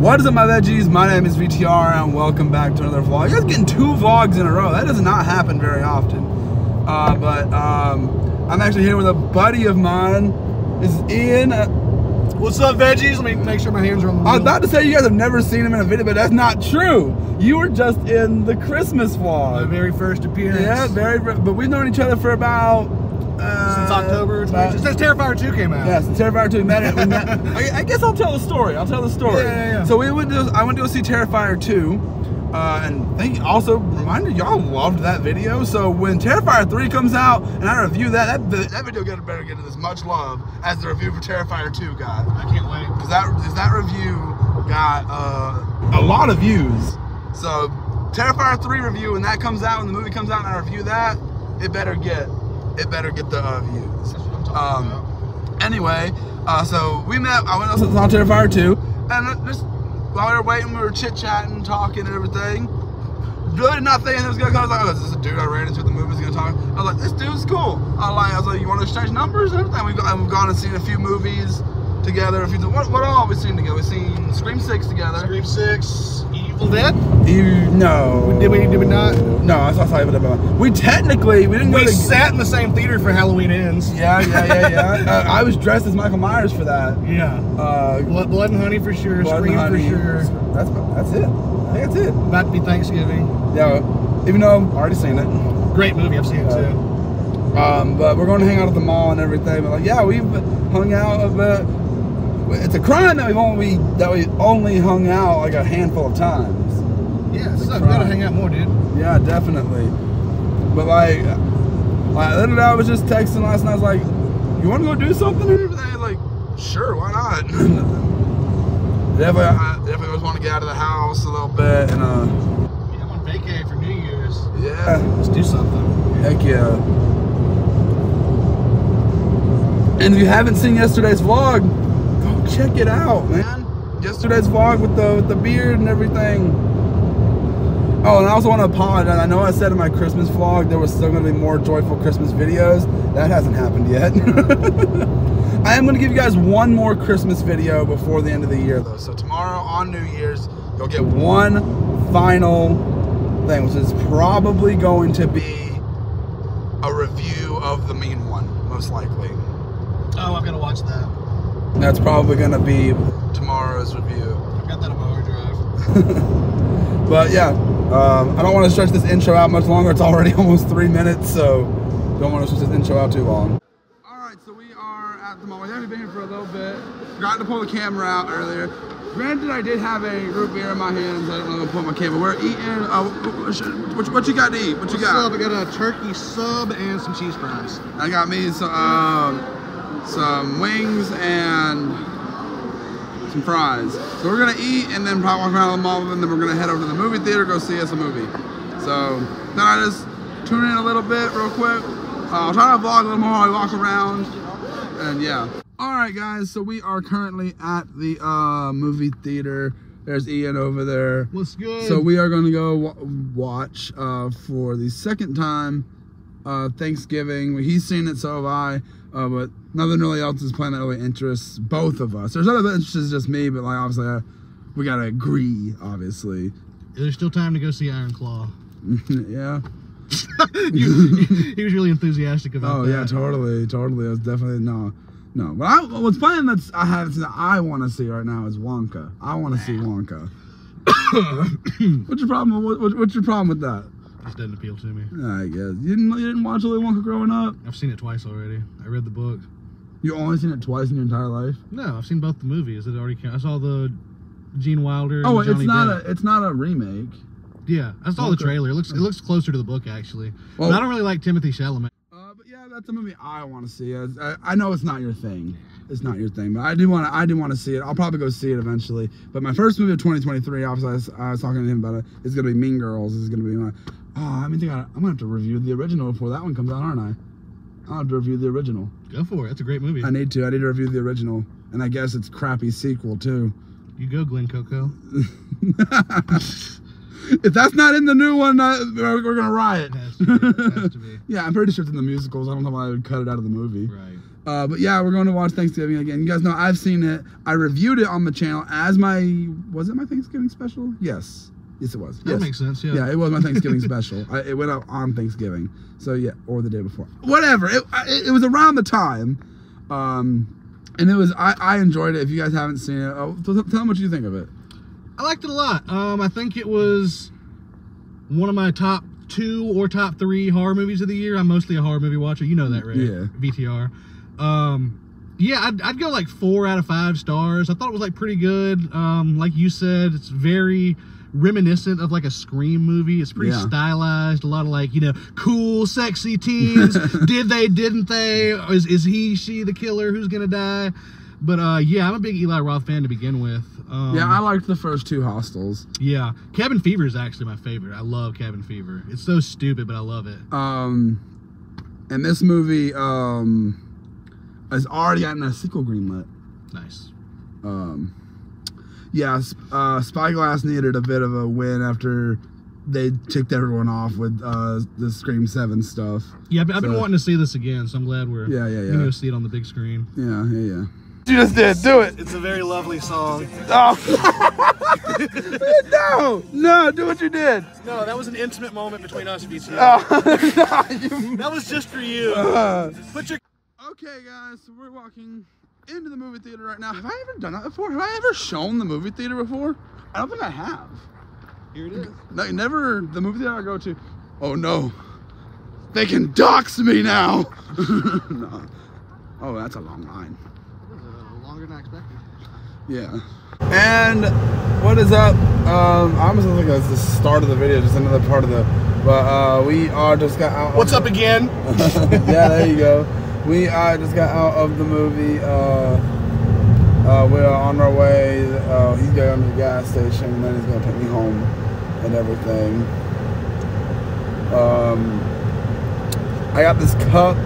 What is up, my veggies? My name is VTR, and welcome back to another vlog. You guys getting two vlogs in a row. That does not happen very often. Uh, but um, I'm actually here with a buddy of mine. This is Ian. Uh, What's up, veggies? Let me make sure my hands are on the I was about to say you guys have never seen him in a video, but that's not true. You were just in the Christmas My vlog. very first appearance. Yeah, very. But we've known each other for about uh, Since October. about- 20 Since Terrifier 2 came out. Yes, Terrifier 2. Met, we met I, I guess I'll tell the story. I'll tell the story. Yeah, yeah, yeah. So we went to, I went to go see Terrifier 2. Uh, and they also reminded y'all loved that video. So when Terrifier 3 comes out and I review that, that, vi- that video get better get as much love as the review for Terrifier 2 got. I can't wait. Because that, 'cause that review got uh, a lot of views. So Terrifier 3 review, when that comes out, when the movie comes out and I review that, it better get, it better get the uh, views. That's what I'm talking Um, anyway, uh, so we met. I went to saw Terrifier 2, and uh, just while we were waiting, we were chit chatting, talking, and everything. Really did not think it was gonna come. I was like, oh, is this a dude I ran into at the movies gonna talk? I was like, this dude's cool. I was like, I was like, you want to exchange numbers and everything? We've, we've gone and seen a few movies together. A few. What, what all have we seen together? We've seen Scream 6 together. Scream 6, Evil Dead. You, no. Did we- did we not? No, I saw Dead. but We technically we didn't go We to. sat in the same theater for Halloween Ends. yeah, yeah, yeah, yeah. uh, I was dressed as Michael Myers for that. Yeah. Uh, Blood, Blood and Honey for sure. Blood and Scream Honey. for sure. That's that's it. I think that's it. About to be Thanksgiving. Yeah, even though I've already seen it. Great movie. I've seen it too. Um, but we're going to hang out at the mall and everything. But like, yeah, we've hung out. But it's a crime that we've only that we only hung out like a handful of times. Yeah, so we gotta hang out more, dude. Yeah, definitely. But like, like literally, I was just texting last night. I was like, "You want to go do something?" And everything. Like, sure, why not? definitely, I definitely always want to get out of the house a little bit and uh, Yeah, I'm on vacay for New Year's. yeah. Let's do something. Heck yeah. And if you haven't seen yesterday's vlog, check it out, man. Yesterday's vlog with the with the beard and everything. Oh, and I also want to apologize. I know I said in my Christmas vlog there was still going to be more joyful Christmas videos. That hasn't happened yet. I am going to give you guys one more Christmas video before the end of the year, though. So tomorrow on New Year's, you'll get one final thing, which is probably going to be a review of the mean one, most likely. Oh, I'm gonna watch that. That's probably going to be tomorrow's review. I've got that on my hard drive. But yeah, um, I don't want to stretch this intro out much longer. It's already almost three minutes, so don't want to stretch this intro out too long. All right, so we are at the mall. We've only been here for a little bit. Forgot to pull the camera out earlier. Granted, I did have a root beer in my hands. I didn't know to put my camera. We're eating. Uh, what, what, what you got to eat? What you What's up? got? I got a turkey sub and some cheese fries. I got me some um, some wings and some fries. So we're gonna eat and then probably walk around the mall and then we're gonna head over to the movie theater go see us a movie. So then I just tune in a little bit real quick. Uh, I'll try to vlog a little more while I walk around and yeah. All right, guys. So we are currently at the uh, movie theater. There's Ian over there. What's good? So we are going to go wa- watch uh, for the second time uh, Thanksgiving. He's seen it, so have I. Uh, but nothing really else is playing that really interests both of us. There's other interests, it's just me, but like obviously uh, we gotta agree. Obviously, There's still time to go see Iron Claw. yeah. You- he was really enthusiastic about that. Oh that. yeah, totally, totally. It was definitely no, no. But I, what's playing that's I have that I want to see right now is Wonka. I want to see Wonka. what's your problem? What, what, what's your problem with that? Just doesn't appeal to me. I guess you didn't you didn't watch Willy Wonka growing up. I've seen it twice already. I read the book. You only seen it twice in your entire life. No, I've seen both the movies. It already came. I saw the Gene Wilder. Oh, it's not Depp. a it's not a remake. Yeah, I saw the trailer. It looks it looks closer to the book actually. Well- but I don't really like Timothée Chalamet. Uh, but yeah, that's a movie I want to see. I, I, know it's not your thing. It's not your thing, but I do want to. I do want to see it. I'll probably go see it eventually. But my first movie of 2023, obviously, I was, I was talking to him about it. it. Is gonna be Mean Girls. It's gonna be my. Oh, I mean, I, I'm gonna have to review the original before that one comes out, aren't I? I'll have to review the original. Go for it. That's a great movie. I need to. I need to review the original, and I guess it's crappy sequel too. You go, Glen Coco. if that's not in the new one, uh, we're, we're gonna riot. It has to be. Has to be. yeah, I'm pretty sure it's in the musicals. I don't know why I would cut it out of the movie. Right. Uh, but yeah, we're going to watch Thanksgiving again. You guys know I've seen it. I reviewed it on the channel as my was it my Thanksgiving special? Yes, yes it was. That yes. makes sense. Yeah. Yeah, it was my Thanksgiving special. I, it went out on Thanksgiving. So yeah, or the day before. Whatever. It, I- it, it was around the time. Um, and it was I, I enjoyed it. If you guys haven't seen it, oh, tell tell them what you think of it. I liked it a lot. Um, I think it was one of my top two or top three horror movies of the year. I'm mostly a horror movie watcher. You know that, right? Yeah. VTR. Um, yeah, I'd, I'd go like four out of five stars. I thought it was like pretty good. Um, like you said, it's very reminiscent of like a Scream movie. It's pretty Yeah. stylized. A lot of like you know cool, sexy teens. Did they? Didn't they? Is is he? She the killer? Who's gonna die? But uh, yeah, I'm a big Eli Roth fan to begin with. Um, yeah, I liked the first two hostels. yeah, Cabin Fever is actually my favorite. I love Cabin Fever. It's so stupid, but I love it. Um, and this movie um has already gotten a sequel greenlit. Nice. Um, yeah, uh, Spyglass needed a bit of a win after they ticked everyone off with uh, the Scream Seven stuff. Yeah, I've been, So- wanting to see this again, so I'm glad we're Yeah, yeah, yeah gonna see it on the big screen. Yeah, yeah, yeah. You just did. Do it. It's a very lovely song. Oh. no, no, do what you did. No, that was an intimate moment between us, VT. Oh, you That was just for you. Uh, Put your okay, guys, so we're walking into the movie theater right now. Have I ever done that before? Have I ever shown the movie theater before? I don't think I have. here it is. No, never the movie theater I go to. Oh no, they can dox me now. no. Oh, that's a long line. longer than I expected. Yeah. And what is up? Um, I almost think that's the start of the video, just another part of the. But uh, we are just got out. What's up again? yeah, there you go. We uh, just got out of the movie. Uh, uh, we're on our way. Uh, he's going to the gas station, and then he's going to take me home and everything. Um, I got this cup,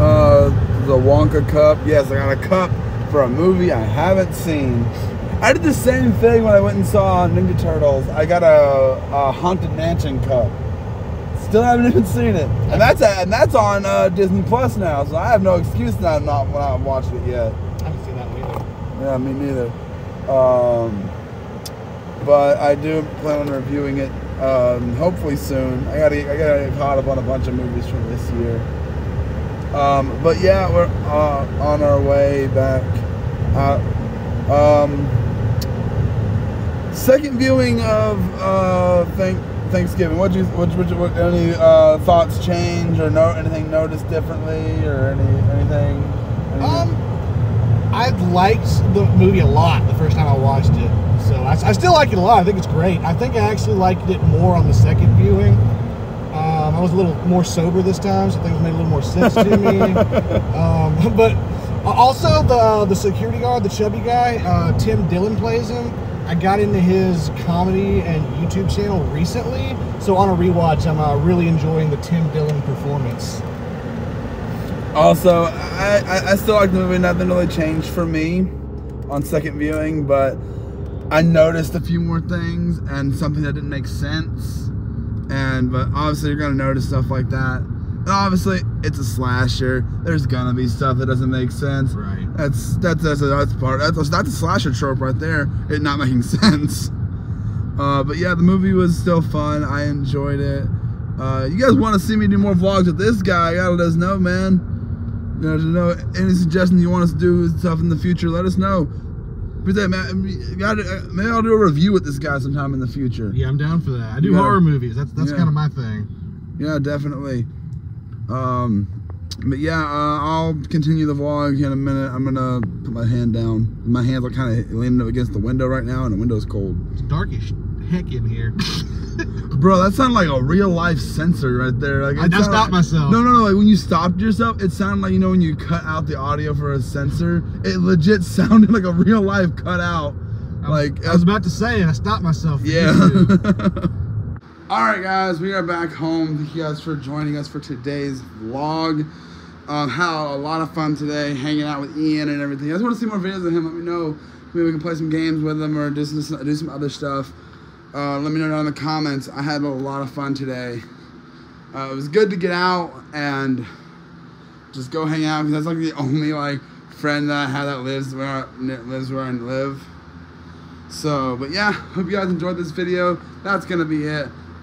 uh, the Wonka cup. Yes, I got a cup for a movie I haven't seen. I did the same thing when I went and saw Ninja Turtles. I got a, a Haunted Mansion cup. Still haven't even seen it, and that's and that's on uh, Disney Plus now. So I have no excuse that I'm not when I watched it yet. I haven't seen that one either. Yeah, me neither. Um, but I do plan on reviewing it um, hopefully soon. I gotta I gotta get caught up on a bunch of movies from this year. Um, but yeah, we're uh, on our way back. Uh, um, second viewing of uh, thank, Thanksgiving. What you what, what, what any uh, thoughts change or no anything noticed differently or any anything? anything? Um, I liked the movie a lot the first time I watched it. So I, I still like it a lot. I think it's great. I think I actually liked it more on the second viewing. Um, I was a little more sober this time, so things made a little more sense to me. um, but also the the security guard, the chubby guy, uh, Tim Dillon plays him. I got into his comedy and YouTube channel recently, so on a rewatch, I'm uh, really enjoying the Tim Dillon performance. Also, I, I, I still like the movie. Nothing really changed for me on second viewing, but I noticed a few more things and something that didn't make sense. And but obviously you're gonna notice stuff like that. And obviously it's a slasher. There's gonna be stuff that doesn't make sense. Right. That's that's that's, a, that's part. That's that's a slasher trope right there. It not making sense. Uh, but yeah, the movie was still fun. I enjoyed it. Uh, you guys want to see me do more vlogs with this guy? You gotta let us know, man. You know, to know any suggestions you want us to do stuff in the future, let us know. But then, man, you gotta- uh, maybe I'll do a review with this guy sometime in the future. Yeah, I'm down for that. I do gotta- horror movies. That's that's Yeah. kind of my thing. Yeah, definitely. Um, but yeah, uh, I'll continue the vlog in a minute. I'm gonna put my hand down. My hands are kind of leaning up against the window right now, and the window's cold. It's dark as heck in here. Bro, that sounded like a real life censor right there. Like I just stopped like- myself. No, no, no. Like when you stopped yourself, it sounded like you know when you cut out the audio for a censor. It legit sounded like a real life cut out. Like I was about to say and I stopped myself. Yeah. All right, guys, we are back home. Thank you guys for joining us for today's vlog. Um, had a lot of fun today, hanging out with Ian and everything. You guys want to see more videos of him? Let me know. Maybe we can play some games with him or do some, do some other stuff. Uh, let me know down in the comments. I had a lot of fun today. uh, it was good to get out and just go hang out because that's like the only like friend that I have that lives where I, lives where I live. So, but yeah, hope you guys enjoyed this video. That's gonna be it.